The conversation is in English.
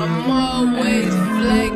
I'm always flaking.